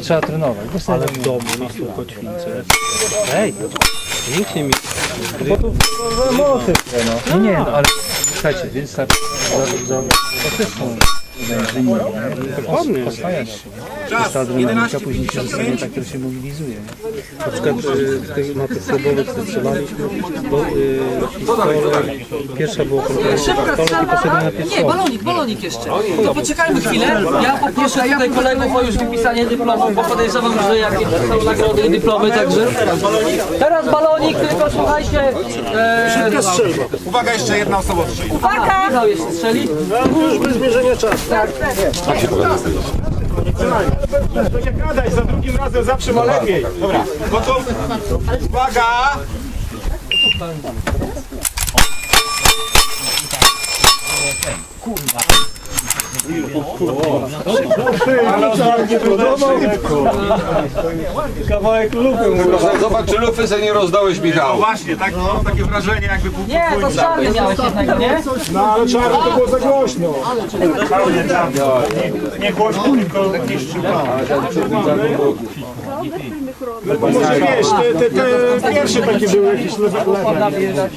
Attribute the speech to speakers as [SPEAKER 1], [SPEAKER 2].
[SPEAKER 1] Trzeba trenować.
[SPEAKER 2] Ale w domu na kotwicę.
[SPEAKER 1] Ej,
[SPEAKER 2] Nikt nie mi...
[SPEAKER 1] bo tu moty, no. Nie, nie, no, ale słuchajcie, więc tak to też są.
[SPEAKER 2] Dokładnie.
[SPEAKER 1] Ta adrenalinka, później się zostaje ta, która się mobilizuje.
[SPEAKER 2] Na przykład y, w tych, na tych klubowych co strzelaliśmy, bo y, pierwsza była kontrola i poszedłem na
[SPEAKER 3] Nie,
[SPEAKER 2] pistolet.
[SPEAKER 3] balonik, balonik jeszcze. To poczekajmy chwilę. Ja poproszę tutaj kolegów o już wypisanie dyplomów, bo podejrzewam, że jakieś są nagrody i dyplomy, także... Teraz balonik, tylko słuchajcie... E,
[SPEAKER 4] Uwaga, jeszcze jedna osoba strzeli.
[SPEAKER 3] uwaga! Michał jeszcze strzeli.
[SPEAKER 4] Nie gadaj, za drugim razem zawsze ma lepiej. Dobra, gotów? Uwaga!
[SPEAKER 1] Kawałek lupy
[SPEAKER 5] Zobacz, czy lufy sobie nie rozdałeś, Michał.
[SPEAKER 4] Właśnie, tak, mam takie wrażenie jakby był
[SPEAKER 3] Nie, to czarny miałeś jednego, nie?
[SPEAKER 4] No ale czarno to było za głośno. Nie głośno, tylko niższy Może wiesz, te, te, te pierwsze takie były jakieś lewe, lewe.